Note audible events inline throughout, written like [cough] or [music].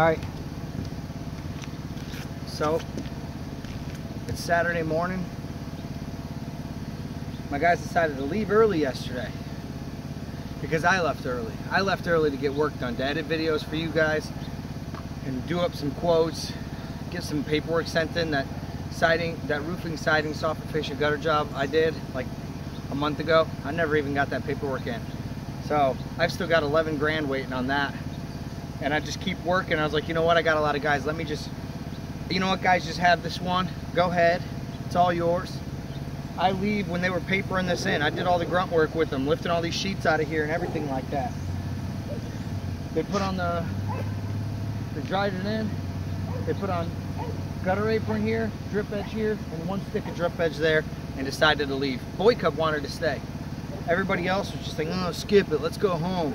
All right. So, it's Saturday morning. My guys decided to leave early yesterday because I left early. I left early to get work done, to edit videos for you guys and do up some quotes, get some paperwork sent in that siding, that roofing, siding, soffit fascia gutter job I did like a month ago. I never even got that paperwork in. So I've still got 11 grand waiting on that. And I just keep working. I was like, you know what? I got a lot of guys. Let me just, you know what, guys, just have this one. Go ahead. It's all yours. I leave when they were papering this in. I did all the grunt work with them, lifting all these sheets out of here and everything like that. They put on the, they dried it in. They put on gutter apron here, drip edge here, and one stick of drip edge there, and decided to leave. Boy Cub wanted to stay. Everybody else was just like, oh, skip it, let's go home.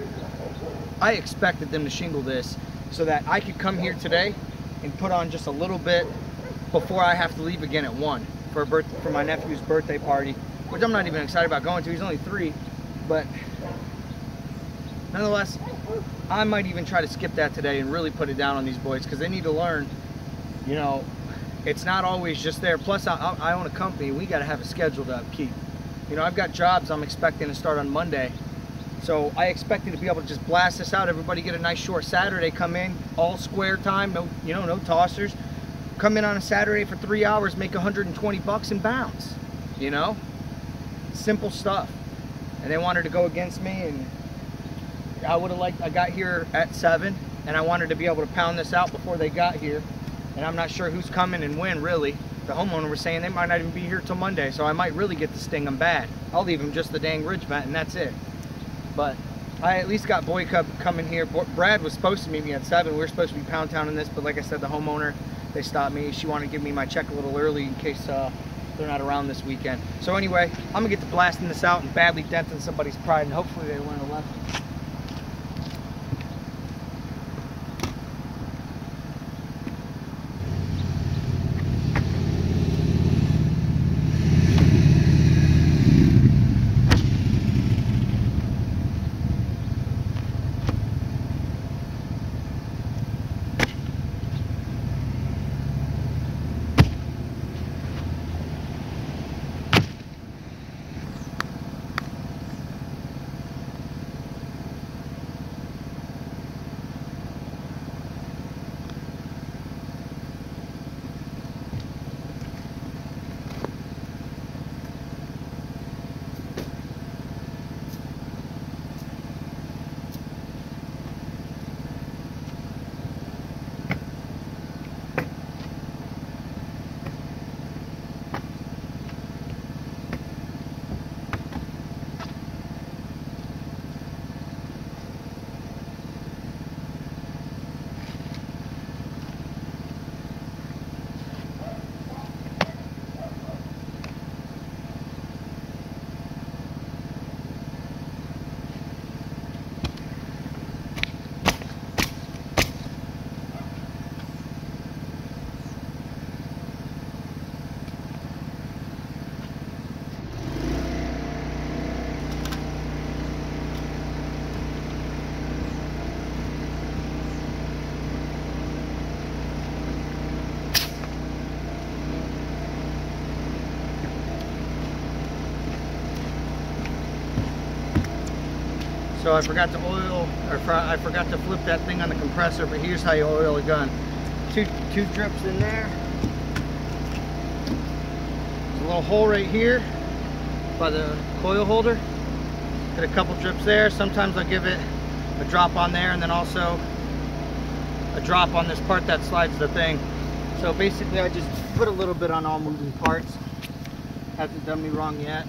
I expected them to shingle this so that I could come here today and put on just a little bit before I have to leave again at 1 for, a birth for my nephew's birthday party, which I'm not even excited about going to. He's only three, but nonetheless, I might even try to skip that today and really put it down on these boys because they need to learn, you know, it's not always just there. Plus, I, I own a company. We got to have a schedule to upkeep. You know, I've got jobs I'm expecting to start on Monday. So I expected to be able to just blast this out. Everybody get a nice short Saturday, come in, all square time, no, you know, no tossers. Come in on a Saturday for three hours, make 120 bucks and bounce. You know? Simple stuff. And they wanted to go against me and I would have liked, I got here at seven and I wanted to be able to pound this out before they got here. And I'm not sure who's coming and when really the homeowner was saying they might not even be here till Monday, so I might really get to sting them bad. I'll leave them just the dang ridge vent, and that's it. But I at least got Boy Cub coming here. Brad was supposed to meet me at 7. We were supposed to be pound town in this, but like I said, the homeowner, they stopped me. She wanted to give me my check a little early in case uh, they're not around this weekend. So anyway, I'm going to get to blasting this out and badly denting somebody's pride, and hopefully they learn a lesson. So I forgot to oil, or I forgot to flip that thing on the compressor, but here's how you oil a gun. Two, two drips in there. There's a little hole right here by the coil holder. Get a couple drips there. Sometimes I'll give it a drop on there and then also a drop on this part that slides the thing. So basically I just put a little bit on all moving parts. Hasn't done me wrong yet.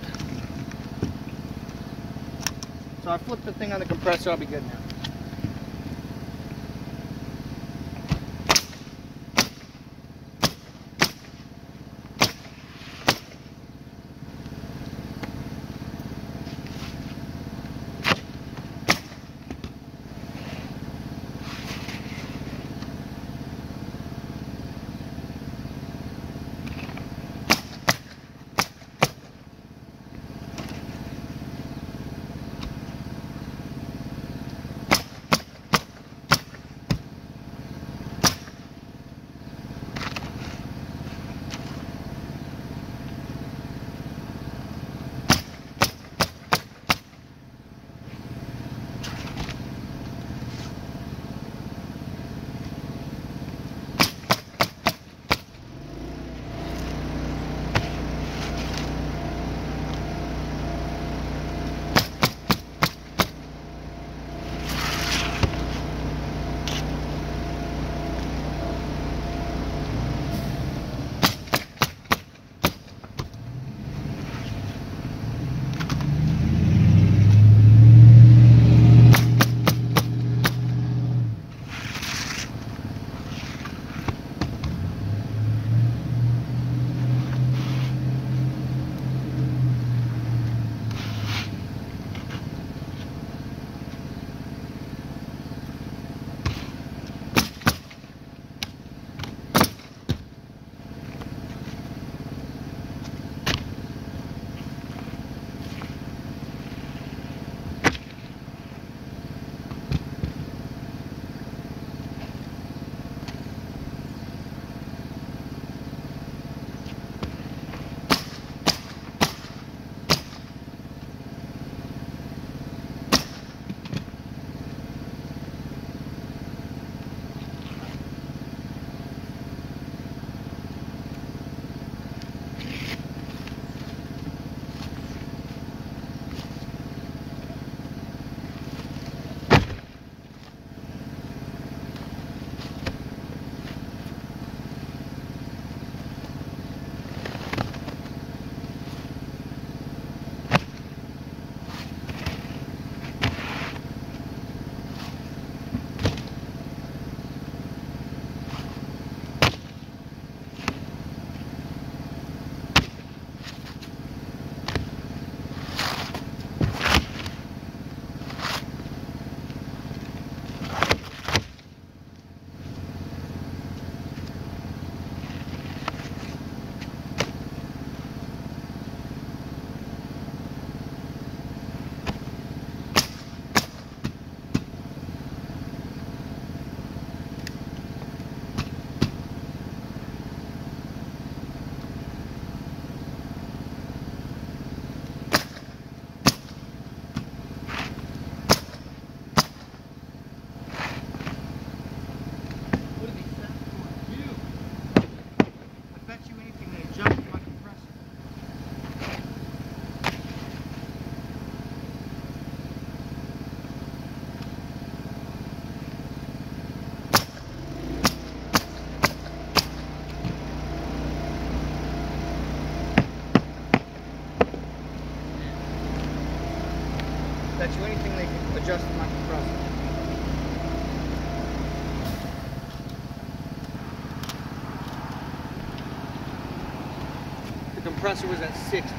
So I flip the thing on the compressor, I'll be good now. Compressor was at 60.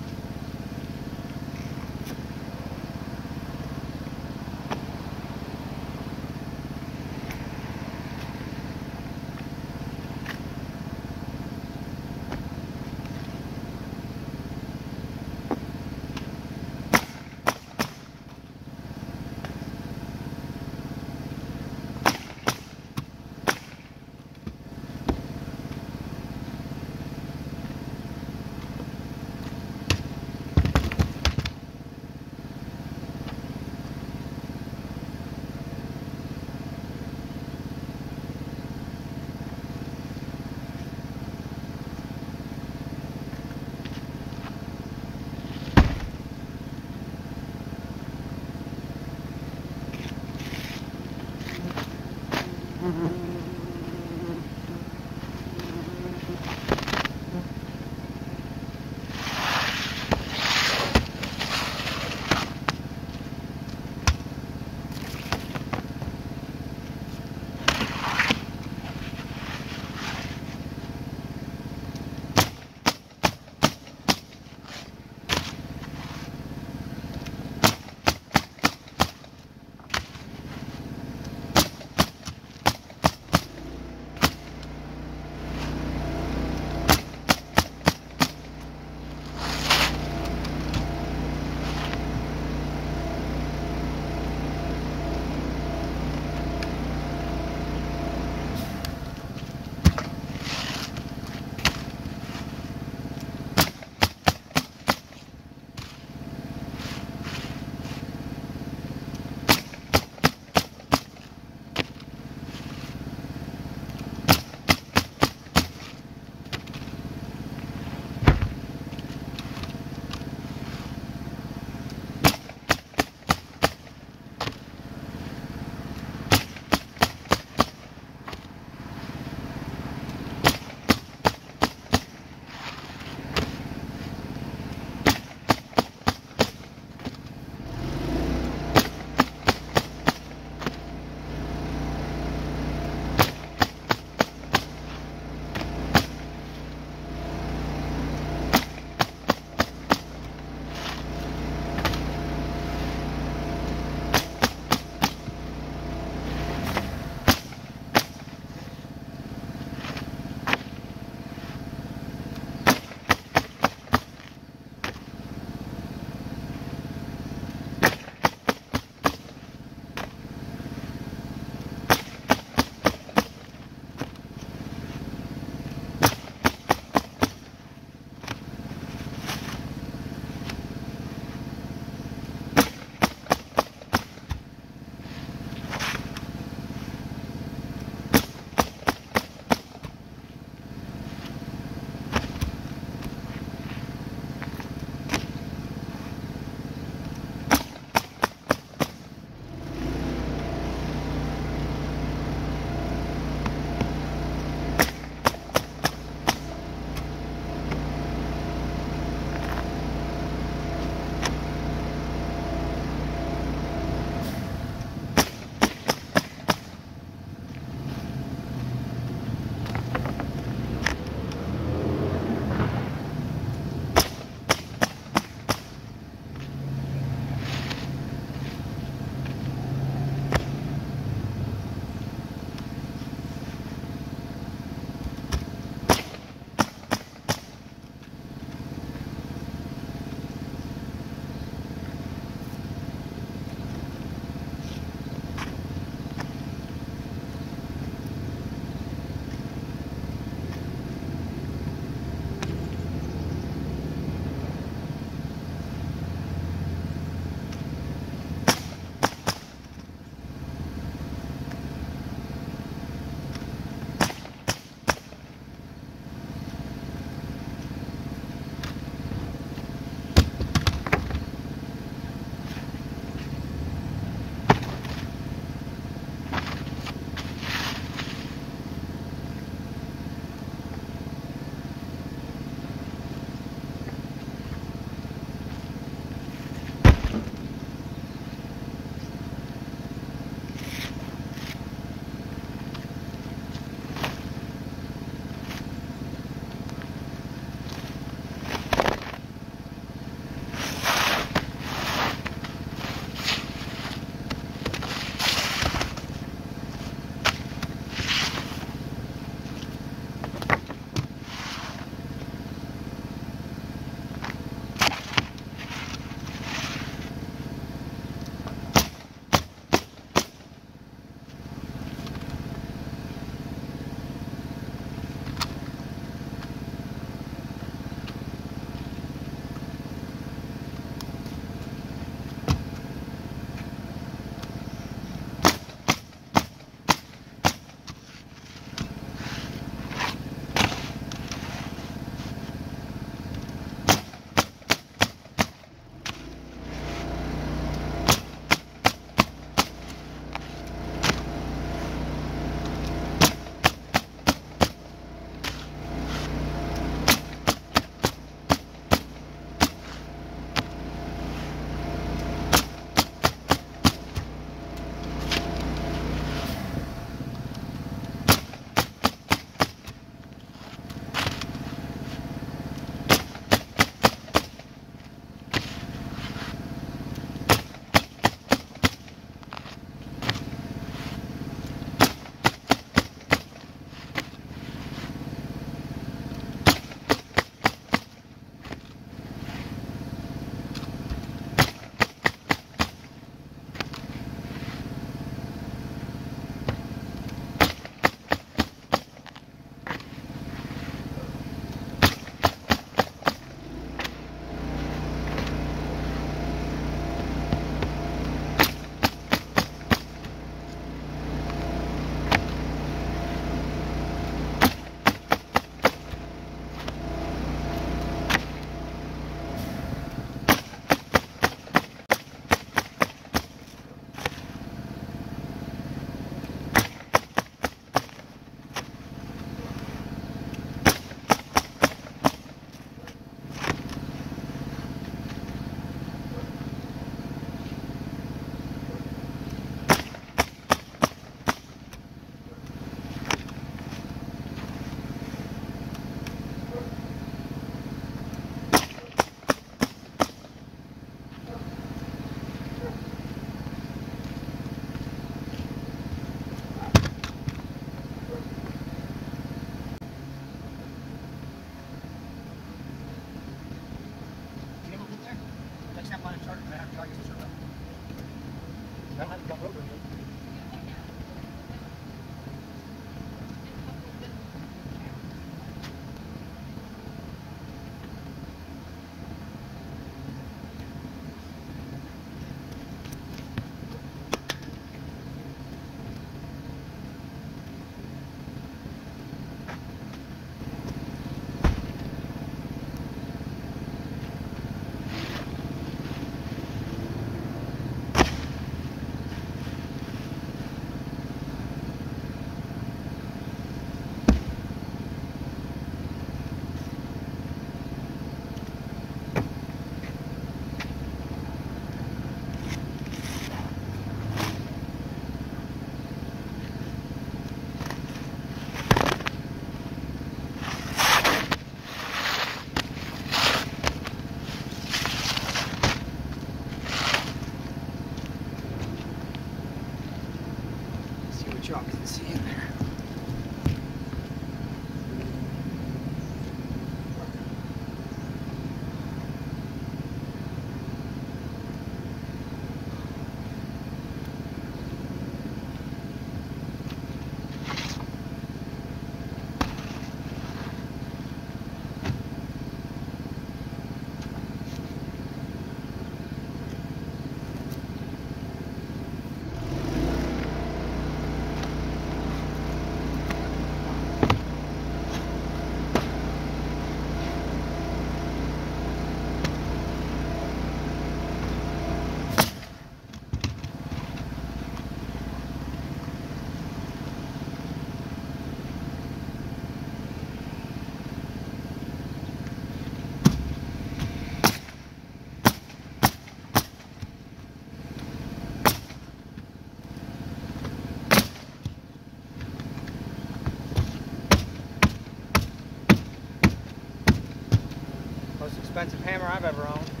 Most expensive hammer I've ever owned.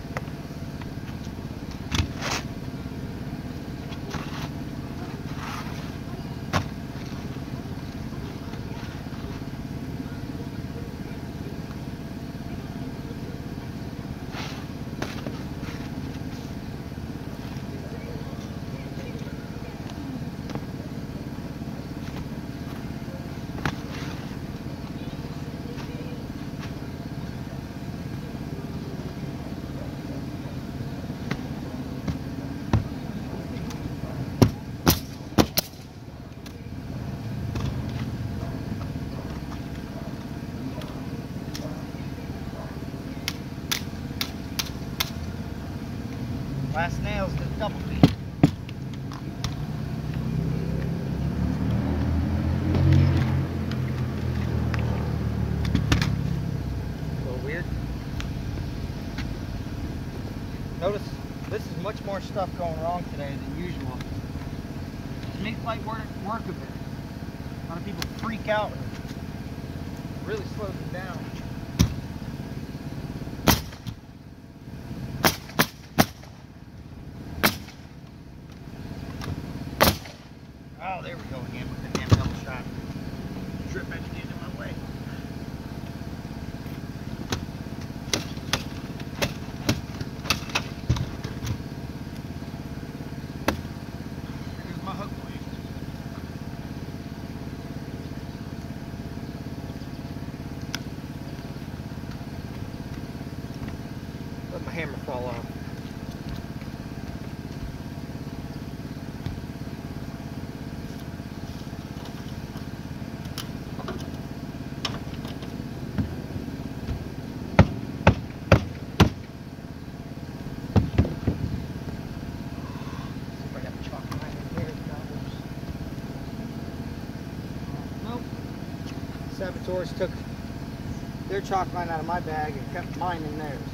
Last nail's the double feed. Weird. Notice this is much more stuff going wrong today than usual. To make light work, work of it. A lot of people freak out. It really slows it down. Oh, there we go again with the damn double shot. Drip edge getting in my way. Here's my hook blade. Let my hammer fall off. See if I got the chalk line in here. Nope. Saboteurs took their chalk line out of my bag and kept mine in theirs.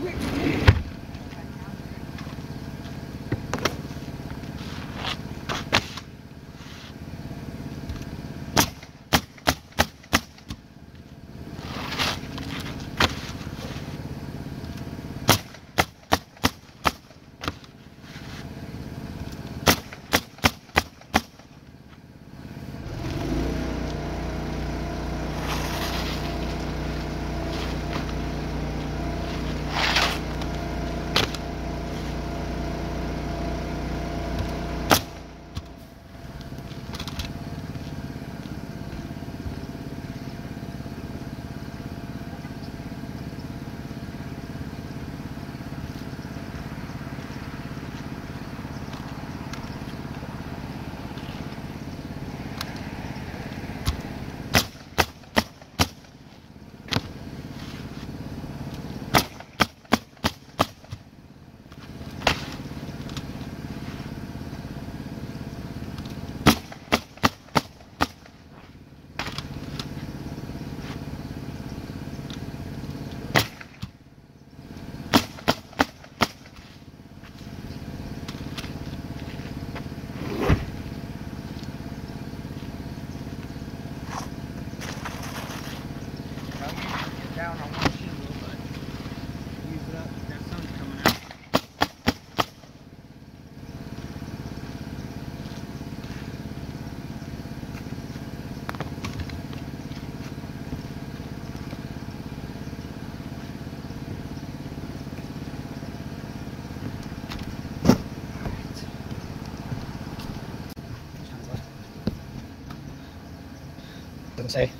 Real quick. I'll usually get down on one shingle, but use it up. That sun's coming out. Doesn't say.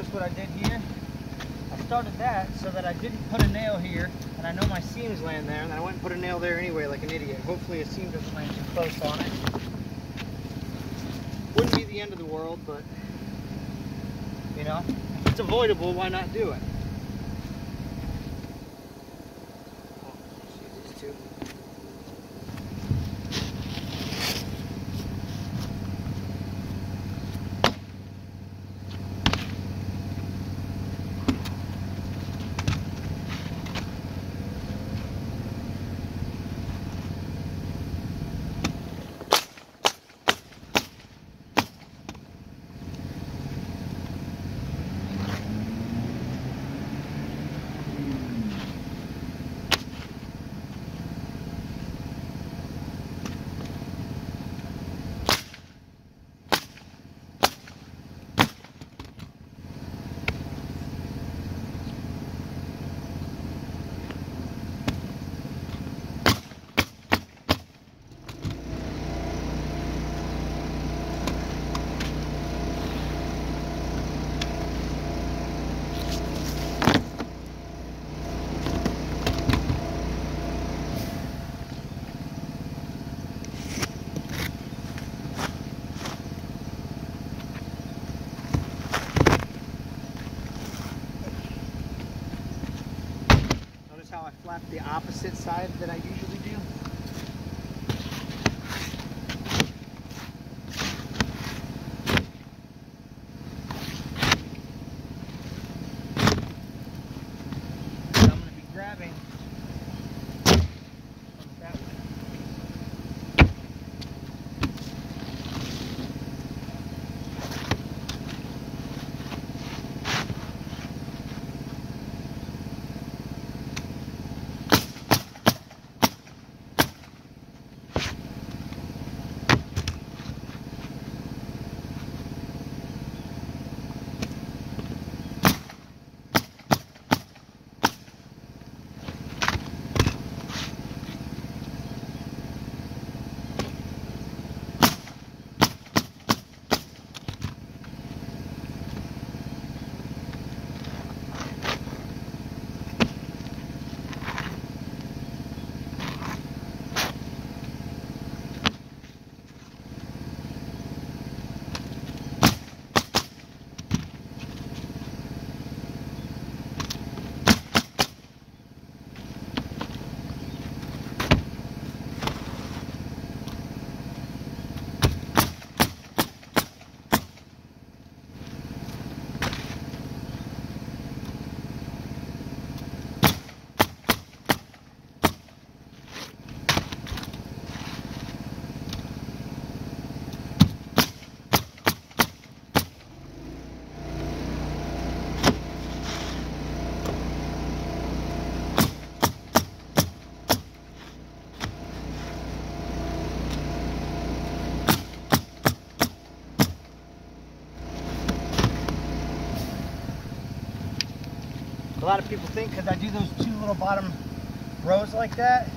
Notice what I did here? I started that so that I didn't put a nail here, and I know my seams land there, and I went and put a nail there anyway like an idiot. Hopefully a seam doesn't land too close on it. Wouldn't be the end of the world, but, you know, if it's avoidable, why not do it? The opposite side lot of people think because I do those two little bottom rows like that,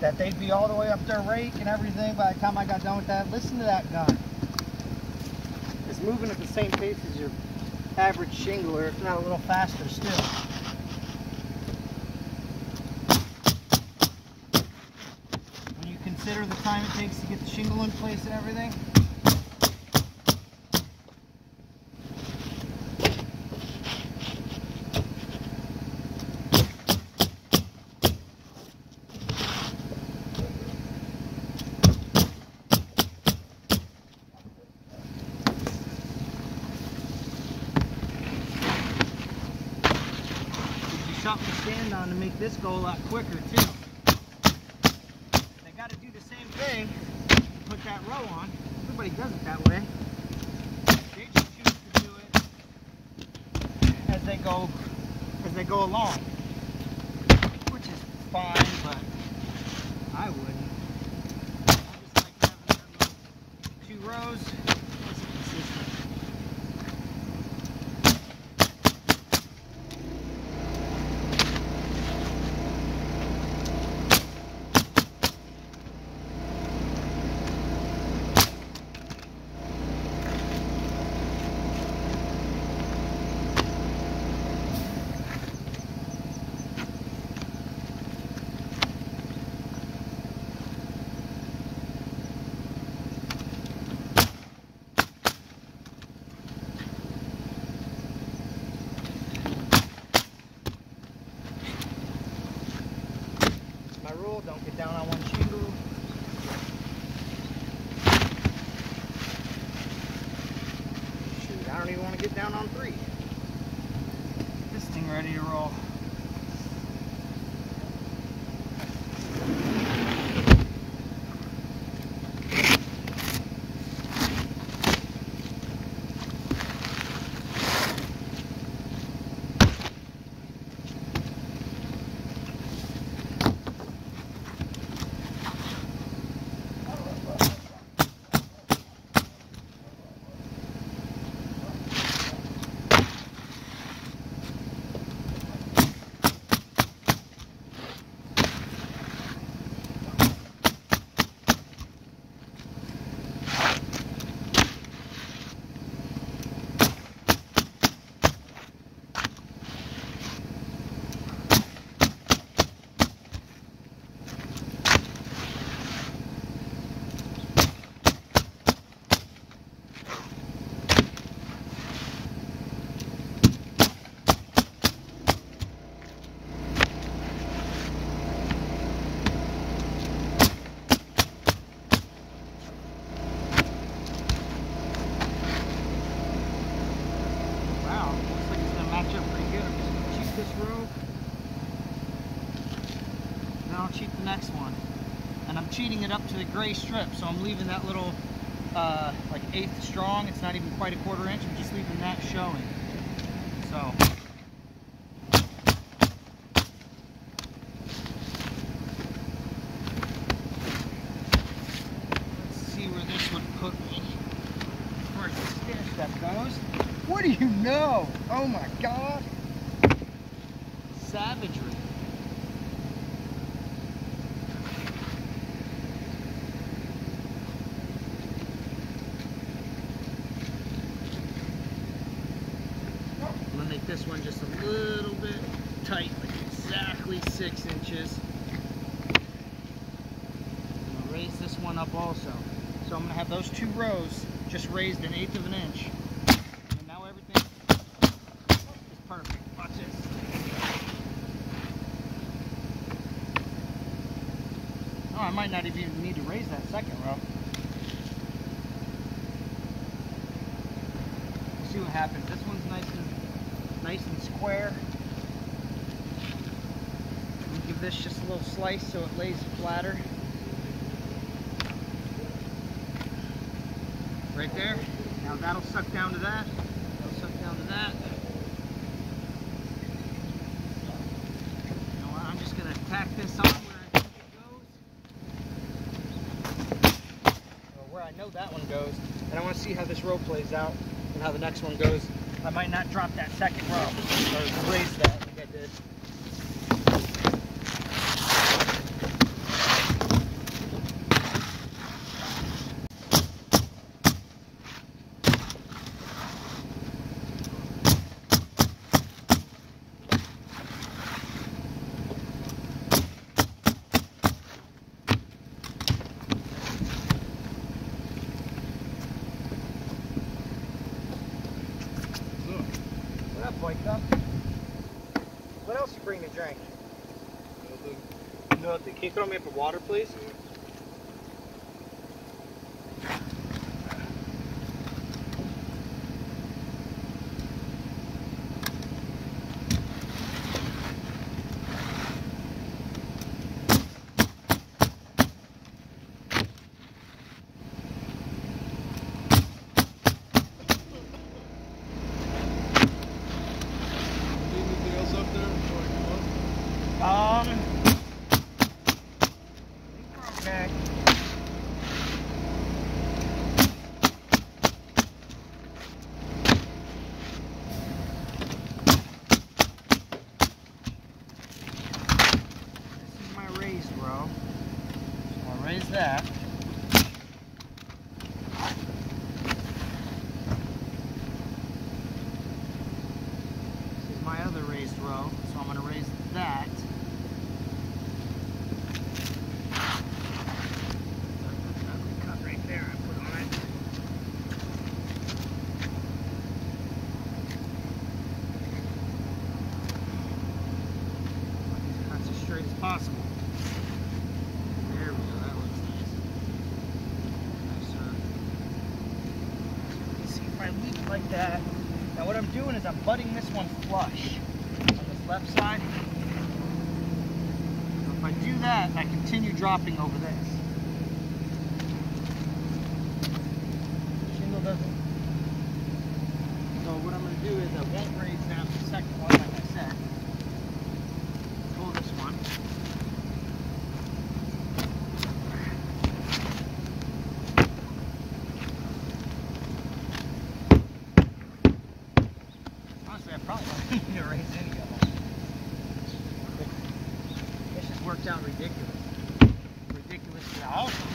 that they'd be all the way up their rake and everything by the time I got done with that. Listen to that gun. It's moving at the same pace as your average shingler, if not a little faster still. When you consider the time it takes to get the shingle in place and everything, something to stand on to make this go a lot quicker too. They got to do the same thing. Put that row on. Everybody does it that way. They just choose to do it as they go as they go along, which is fine, but I wouldn't. I just like having two rows. It's consistent. Don't get down on one shingle. Shoot, I don't even want to get down on three. This thing ready to roll. Wow, looks like it's gonna match up pretty good. I'm just gonna cheat this row. Then I'll cheat the next one. And I'm cheating it up to the gray strip, so I'm leaving that little uh, like eighth strong. It's not even quite a quarter inch. I'm just leaving that showing. So. Let's see where this would put me. Goes. What do you know? Oh my god. Savagery. I'm gonna make this one just a little bit tight, like exactly six inches. I'm gonna raise this one up also. So I'm gonna have those two rows just raised an eighth of an inch. And now everything is perfect. Watch this. Oh, I might not even need to raise that second row. We'll see what happens. This one's nice and nice and square. We'll give this just a little slice so it lays flatter. Right there. Now that'll suck down to that. That'll suck down to that. What? I'm just gonna tack this on where I think it goes. Or where I know that one goes. And I want to see how this row plays out and how the next one goes. I might not drop that second row or raise that like I did. What up, Boy Cup? What else you bring to drink? Nothing. Can you throw me up a water, please? Anything else up there before I come up? Um. Okay. This is my raised row. So I'll raise that. This is my other raised row, so I'm going to raise that. Cut right there I put on it. Cuts as straight as possible. is I'm butting this one flush on this left side. So if I do that, I continue dropping over this. So what I'm going to do is I won't raise that the second one, like I said. Pull this one. Honestly, I probably don't need to raise any of them. This just worked out ridiculous. Ridiculously awesome.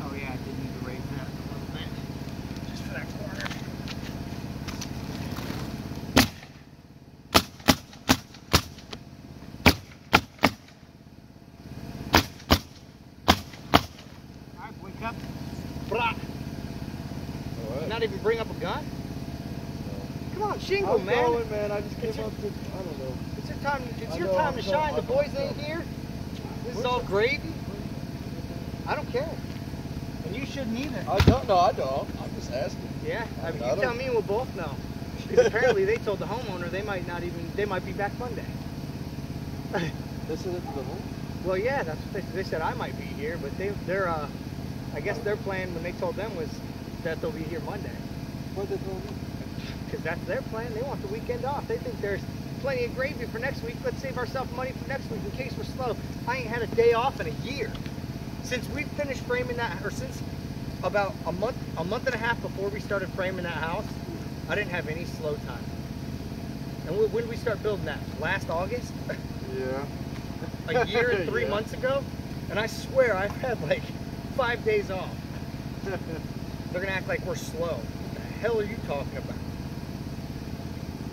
Oh yeah, I did need to raise that a little bit. Just for that corner. Alright, wake up. Brah. What? Not even bring up a gun? Come on, shingle, I'm man. going, man. I just It's came your- up to, I don't know. It's your time. It's I your know, time to shine. The boys ain't here. This is all gravy. I don't care. And you shouldn't either. I don't know. I don't. I'm just asking. Yeah, I mean, I you tell me and we'll both know. [laughs] Because apparently they told the homeowner they might not even, they might be back Monday. [laughs] this is the home. Well, yeah, that's what they, they said. I might be here, but they, they're, uh, I guess their plan when they told them was that they'll be here Monday. What they told me? Because that's their plan. They want the weekend off. They think there's plenty of gravy for next week. Let's save ourselves money for next week in case we're slow. I ain't had a day off in a year. Since we finished framing that, or since about a month, a month and a half before we started framing that house, I didn't have any slow time. And when did we start building that? Last August? Yeah. a year and [laughs] three Yeah. months ago? And I swear I've had like five days off. [laughs] They're gonna act like we're slow. What the hell are you talking about?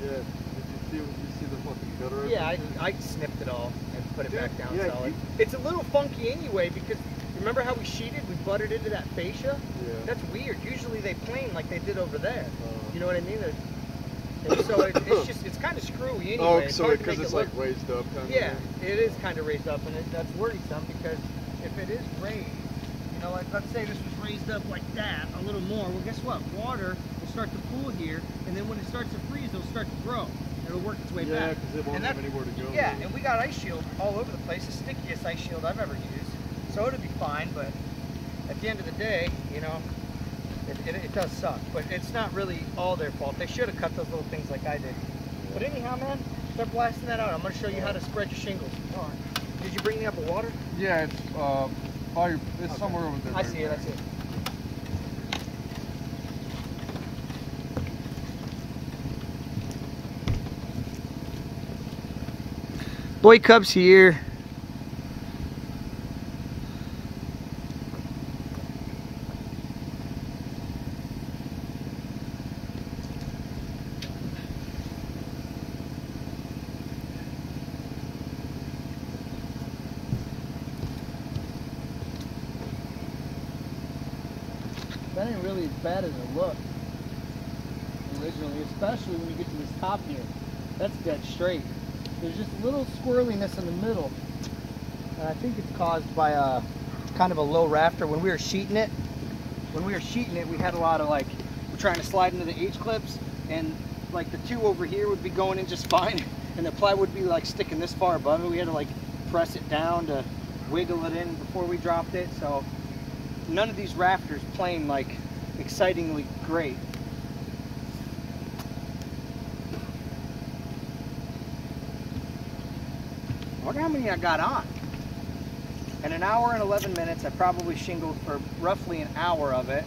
yeah. Did you see? You see the fucking gutter? Yeah, I. I snipped it all and put it Dude, back down yeah, solid. you- It's a little funky anyway because remember how we sheeted? We buttered into that fascia? Yeah. That's weird. Usually they plane like they did over there. Uh, You know what I mean? They're- And so it, it's just it's kind of screwy anyway. oh, it's so because it's it like raised up kind of. yeah, of. it is kind of raised up, and it, that's worrisome because if it is raised, you know, like let's say this was raised up like that a little more. Well, guess what? Water will start to pool here, and then when it starts to freeze, it'll start to grow. It'll work its way Yeah, back. because it won't And have that- anywhere to go. Yeah, and we got ice shield all over the place, the stickiest ice shield I've ever used. So it'll be fine, but at the end of the day, you know, it, it, it does suck. But it's not really all their fault. They should have cut those little things like I did. But anyhow, man, start blasting that out. I'm going to show you how to spread your shingles. All right. Did you bring me up a water? Yeah, it's uh, by it's Okay. somewhere over there. I by see it, I see it. Boy Cubs here. That ain't really as bad as it looked originally, especially when you get to this top here. That's dead straight. There's just a little squirreliness in the middle. And I think it's caused by a kind of a low rafter. When we were sheeting it, when we were sheeting it, we had a lot of like, we're trying to slide into the H-clips and like the two over here would be going in just [laughs] fine and the plywood would be like sticking this far above it. We had to like press it down to wiggle it in before we dropped it. So none of these rafters plane like excitingly great. Wonder how many I got on. In an hour and 11 minutes, I probably shingled for roughly an hour of it.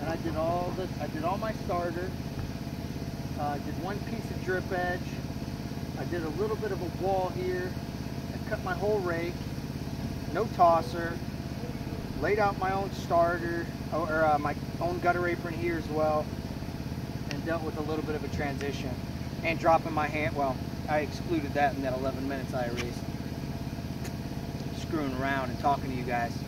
And I did all the, I did all my starter. Uh, I did one piece of drip edge. I did a little bit of a wall here. I cut my whole rake. No tosser. Laid out my own starter, or uh, my own gutter apron here as well. And dealt with a little bit of a transition. And dropping my hand, well, I excluded that in that 11 minutes I erased. Screwing around and talking to you guys.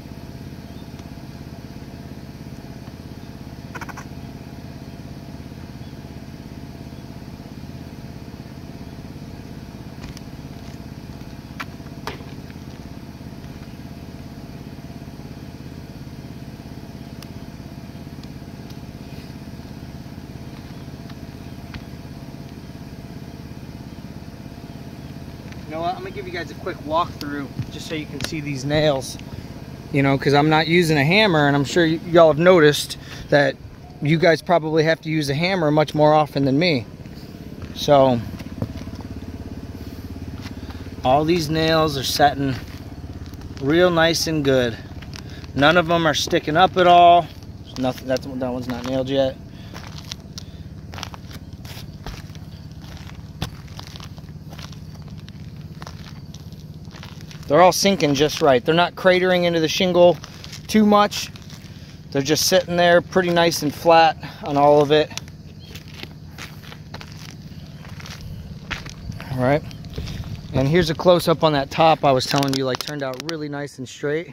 I'm gonna give you guys a quick walkthrough just so you can see these nails. You know, because I'm not using a hammer, and I'm sure y'all have noticed that you guys probably have to use a hammer much more often than me. So, all these nails are setting real nice and good. None of them are sticking up at all. Nothing. That one's not nailed yet. They're all sinking just right. They're not cratering into the shingle too much. They're just sitting there pretty nice and flat on all of it. All right. And here's a close up on that top I was telling you like turned out really nice and straight.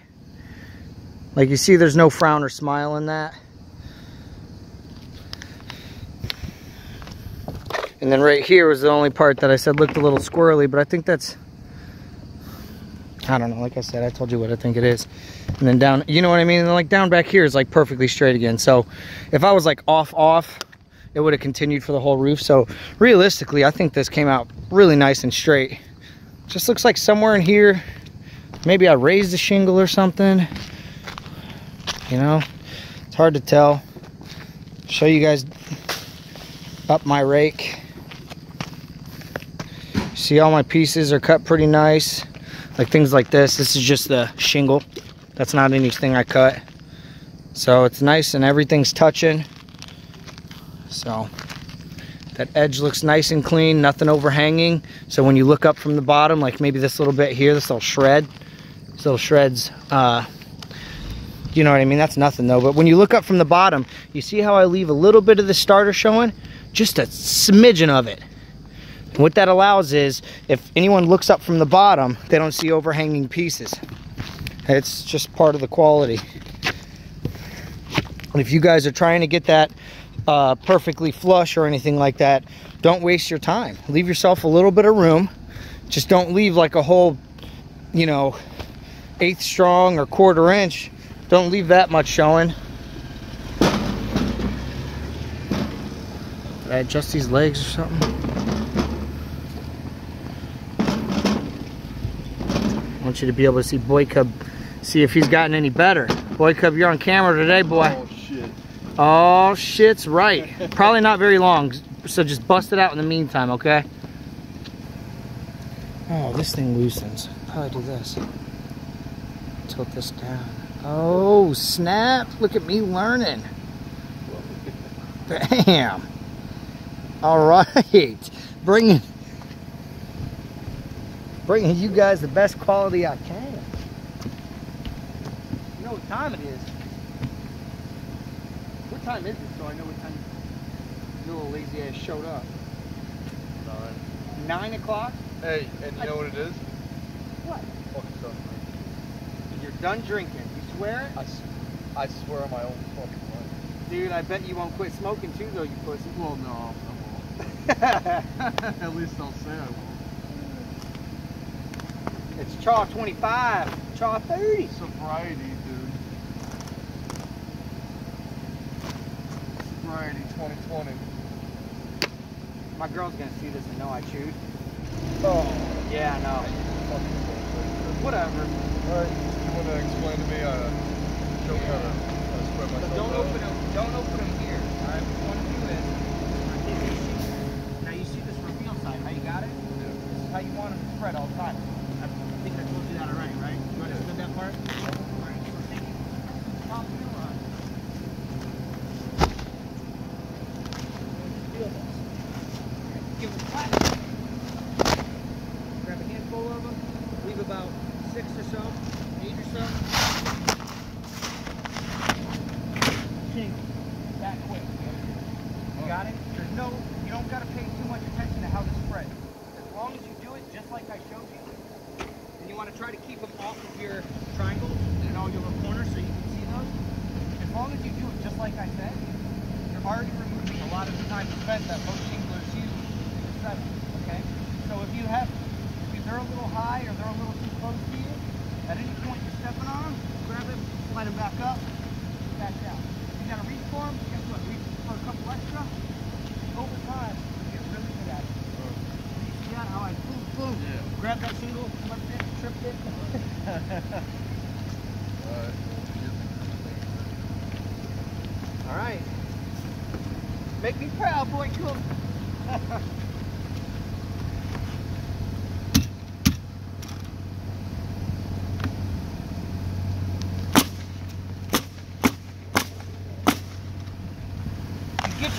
Like you see there's no frown or smile in that. And then right here was the only part that I said looked a little squirrely, but I think that's I don't know. Like I said, I told you what I think it is. And then down, you know what I mean? And like down back here is like perfectly straight again. So if I was like off, off, it would have continued for the whole roof. So realistically, I think this came out really nice and straight. Just looks like somewhere in here, maybe I raised the shingle or something. You know, it's hard to tell. Show you guys up my rake. See all my pieces are cut pretty nice like things like this this is just the shingle. That's not anything I cut. So it's nice and everything's touching. So that edge looks nice and clean nothing overhanging. So when you look up from the bottom like maybe this little bit here this little shred this little shreds uh, you know what I mean? That's nothing though. But when you look up from the bottom you see how I leave a little bit of the starter showing? Just a smidgen of it what that allows is if anyone looks up from the bottom, they don't see overhanging pieces. It's just part of the quality. And if you guys are trying to get that uh, perfectly flush or anything like that, don't waste your time. Leave yourself a little bit of room. Just don't leave like a whole, you know, eighth strong or quarter inch. Don't leave that much showing. Did I adjust these legs or something? Want you to be able to see Boy Cub, see if he's gotten any better. Boy Cub, you're on camera today, boy. Oh, shit. Oh, shit's right. Probably not very long, so just bust it out in the meantime, okay? Oh, this thing loosens. Probably do this. Tilt this down. Oh, snap. Look at me learning. Damn. All [laughs] right. Bringing bringing you guys the best quality I can. You know what time it is? What time is it so I know what time your little lazy ass showed up? Nine. Nine o'clock? Hey, and you know what it is? What? Fucking something. You're done drinking. You swear it? I, s- I swear on my own fucking life. Dude, I bet you won't quit smoking too though, you pussy. Well, no, I won't. [laughs] At least I'll say I won't. It's Chaw 25, Chaw 30. Sobriety, dude. Sobriety 2020. My girl's gonna see this and know I chewed. Oh, Yeah, I know. Whatever. Alright, you want to explain to me, uh, show me how to, how to spread So myself don't out? open them. Don't open them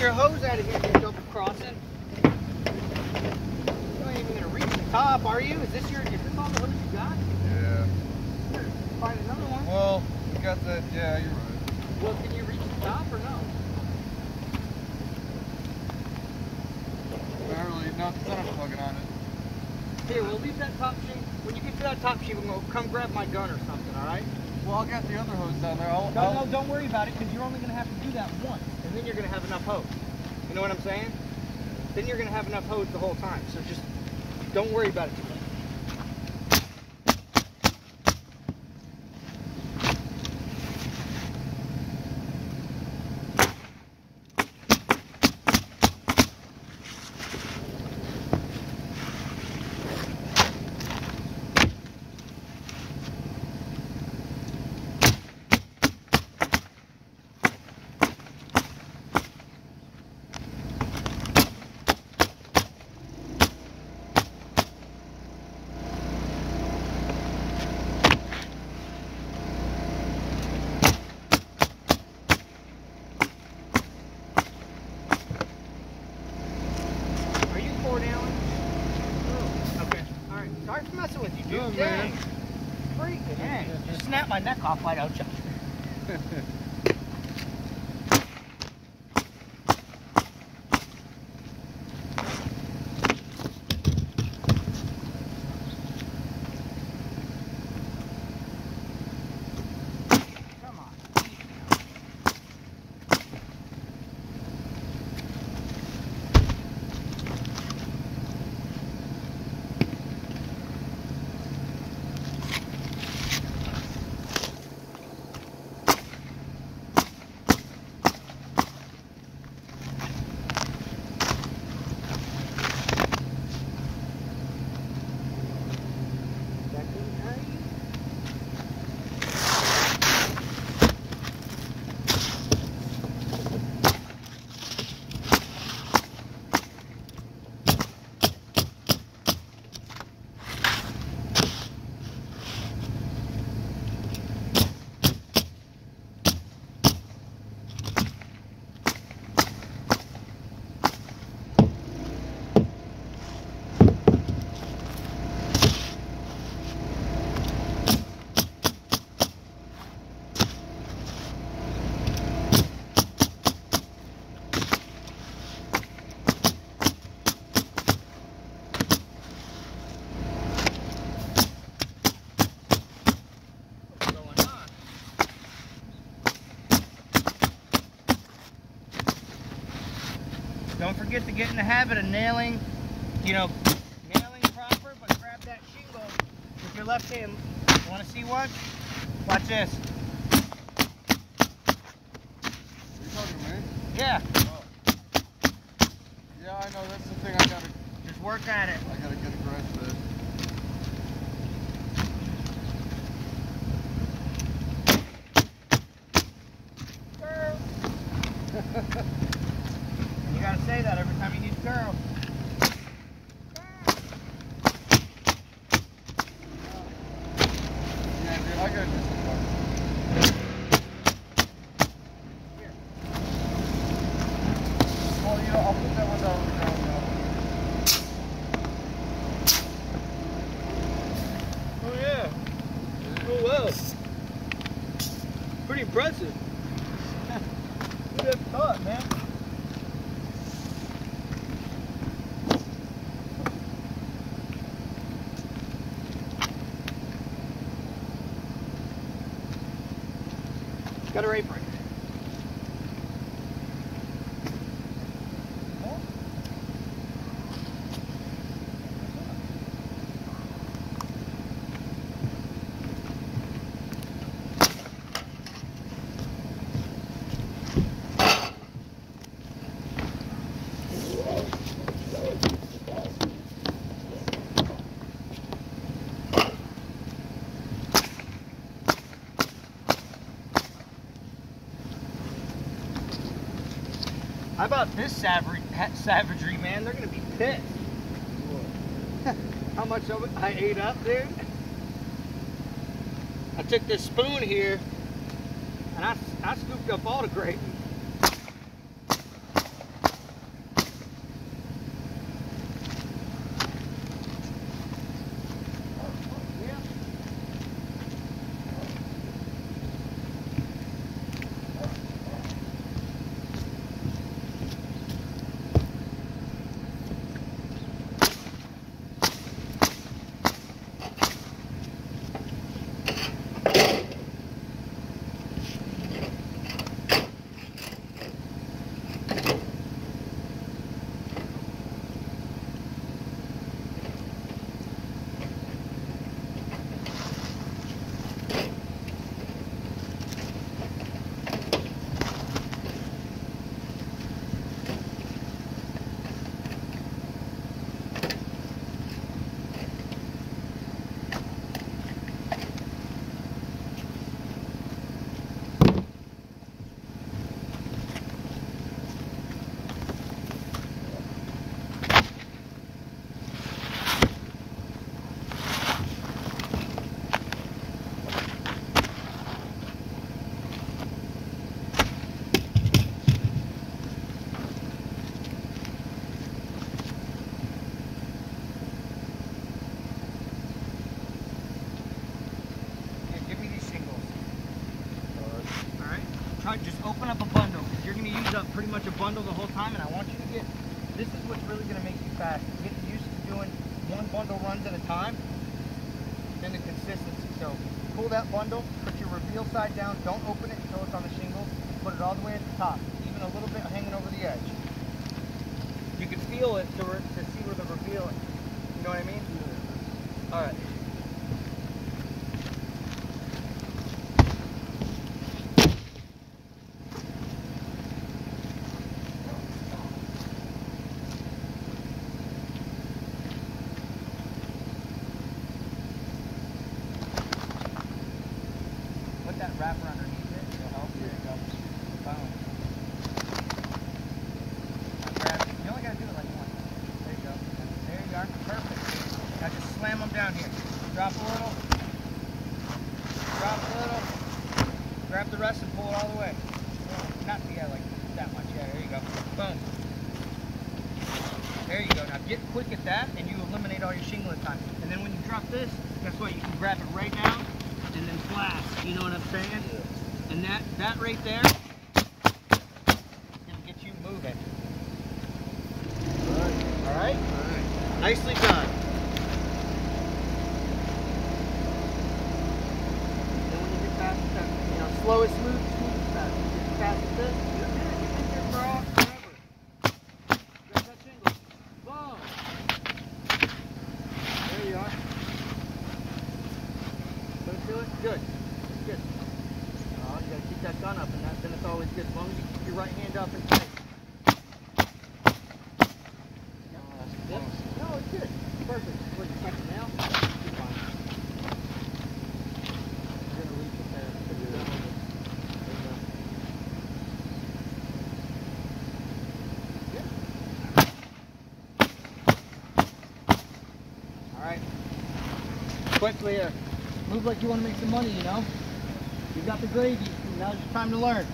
your hose out of here. off-white out get to get in the habit of nailing, you know, nailing proper, but grab that shingle with your left hand. You want to see one? Watch this. Yeah. Oh. Yeah, I know. That's the thing I gotta. Just work at it. Federate How about this savagery, savagery man? They're gonna be pissed. [laughs] How much of it I ate up, dude? I took this spoon here and I, I scooped up all the gravy. Yeah. Here, give me these shingles. All right. Try just open up a bundle. You're gonna use up pretty much a bundle the whole time, and I want you to get. This is what's really gonna make you fast. Get used to doing one bundle runs at a time. Then the consistency. So pull that bundle, put your reveal side down. Don't open it until it's on the shingle, Put it all the way at the top, even a little bit hanging over the edge. You can feel it to, to see where the reveal is. You know what I mean? All right. Quickly here. Move like you want to make some money, you know? You've got the gravy. Now's your time to learn.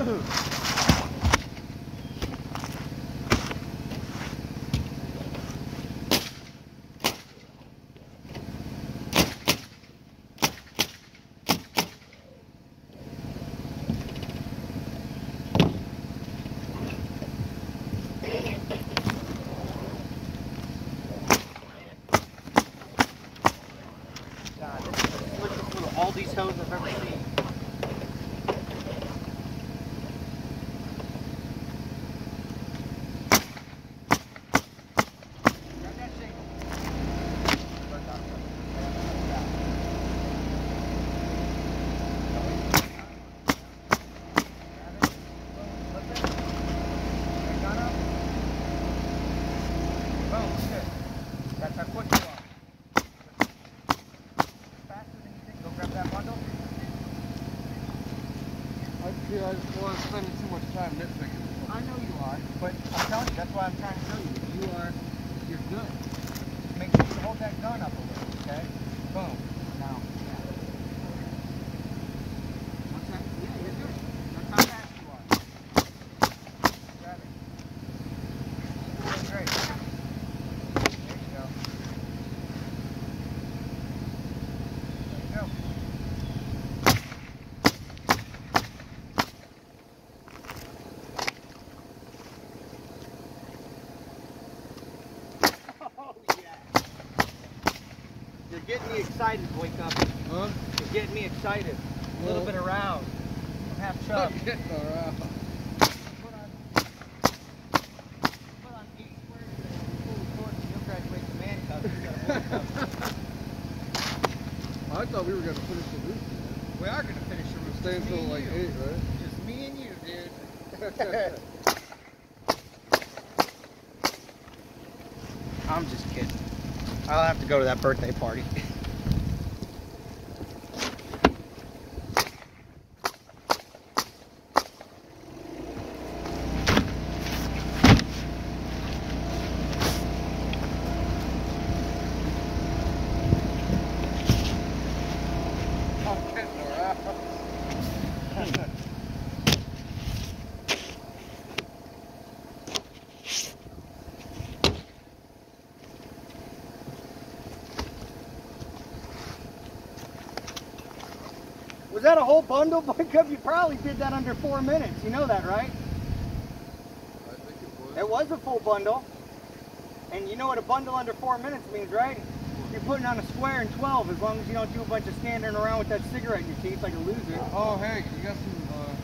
Oh! Yeah, I just want to spend too much time nitpicking. I know you are, but I'm telling you, that's why I'm trying to show you. You are, you're good. Make sure you hold that gun up a little, okay? Boom. Now, yeah. Okay. Yeah, you're good. That's how fast you are. Grab it. Doing great. There you go. There you go. Oh, yeah. You're getting me excited, Wake Up. Huh? You're getting me excited. A little bit around. I'm half [laughs] chub. Getting around. Put on, put on and full shorts and you'll graduate to man cuffs. You got a boy cup. I thought we were going to finish the roof. We are going to finish the roof. Stay until like 8, right? Just me and you, dude. [laughs] [laughs] I'm just kidding. I'll have to go to that birthday party. [laughs] Was that a whole bundle, [laughs] Because You probably did that under four minutes. You know that, right? I think it was. It was a full bundle. And you know what a bundle under four minutes means, right? You're putting on a square in 12 as long as you don't do a bunch of standing around with that cigarette in your teeth like a loser. Oh, hey, you got some. Uh,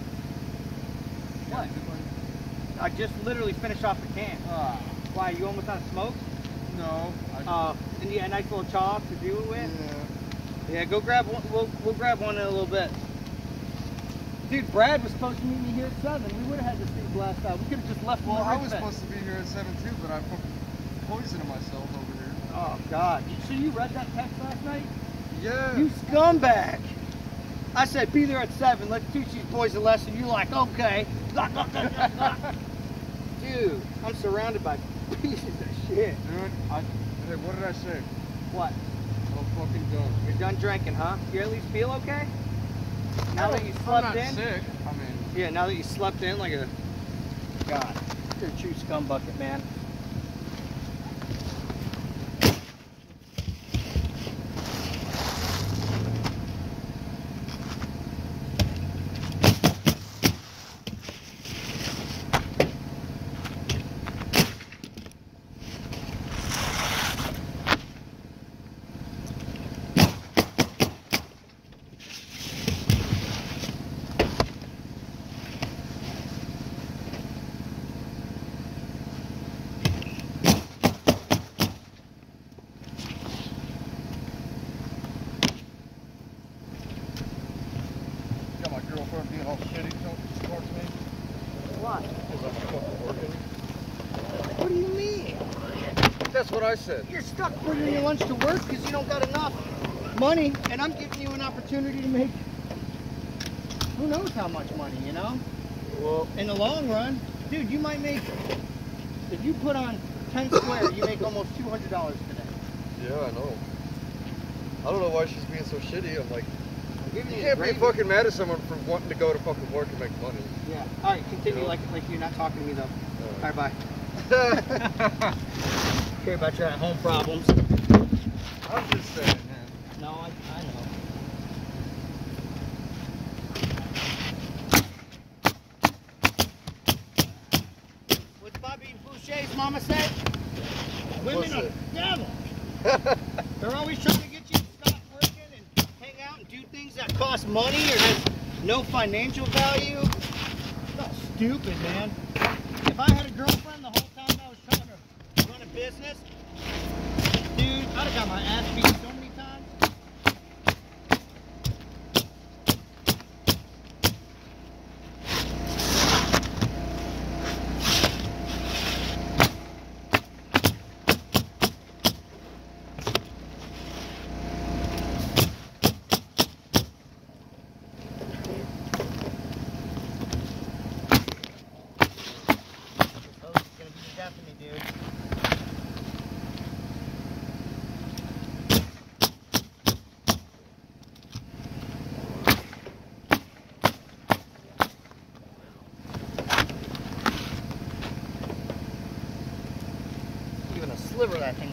What? I just literally finished off the can. Ah, Why, you almost out of smoke? no. I, Uh, and you got a nice little chalk to do it with? yeah. Yeah, go grab one. We'll, we'll grab one in a little bit. Dude, Brad was supposed to meet me here at 7. We would have had this thing blast out. We could have just left Well, I was there. supposed to be here at 7 too, but I poisoned myself over here. Oh, God. So you read that text last night? Yeah. You scumbag! I said be there at seven. Let's teach these boys a lesson. You're like okay? [laughs] Dude, I'm surrounded by [laughs] pieces of shit. Dude, I, hey, what did I say? What? I'm fucking done. You're done drinking, huh? You at least feel okay? Now that you I'm slept not in. sick. I mean, Yeah, now that you slept in like a. God, you're a true scumbucket, man. got my girlfriend being all shitty to- towards me What? because I'm fucking working. What do you mean? That's what I said. You're stuck bringing your lunch to work because you don't got enough money, and I'm giving you an opportunity to make who knows how much money, you know? Well, In the long run, dude, you might make, if you put on 10 square, you make almost $200 today. yeah, I know. I don't know why she's being so shitty. I'm like, giving You can't be fucking mad at someone for wanting to go to fucking work and make money. Yeah. All right, continue You know? like like you're not talking to me though. Uh, All right, bye. [laughs] [laughs] Care about your at-home problems. I'm just saying, man. No, I, I know. What's Bobby Boucher's mama said? Women What's are it? devil. [laughs] They're always trying to get you to stop working and hang out and do things that cost money or has no financial value. So stupid, man. If I had a girlfriend the whole business, dude, I'd have got my ass beat so many times. This hose is gonna be the death of me, dude. Of that